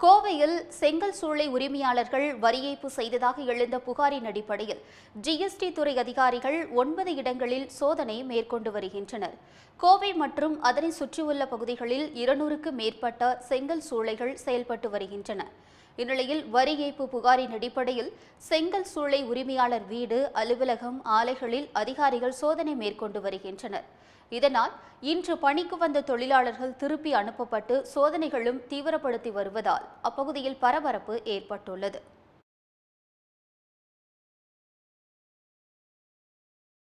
கோவையில் செங்கல் சூளை உரிமையாளர்கள் வரி ஏய்ப்பு செய்ததாக எழுந்த புகாரின் அடிப்படையில் ஜிஎஸ்டி துறை அதிகாரிகள் ஒன்பது இடங்களில் சோதனை மேற்கொண்டு வருகின்றனர். கோவை மற்றும் அதனை சுற்றியுள்ள பகுதிகளில் இருநூறுக்கு மேற்பட்ட செங்கல் சூளைகள் செயல்பட்டு வருகின்றன. இந்நிலையில் வரி ஏய்ப்பு புகாரின் அடிப்படையில் செங்கல் சூளை உரிமையாளர் வீடு அலுவலகம் ஆலைகளில் அதிகாரிகள் சோதனை மேற்கொண்டு வருகின்றனர். இதனால் இன்று பணிக்கு வந்த தொழிலாளர்கள் திருப்பி அனுப்பப்பட்டு சோதனைகளும் தீவிரப்படுத்தி வருவதால் அப்பகுதியில் பரபரப்பு ஏற்பட்டுள்ளது.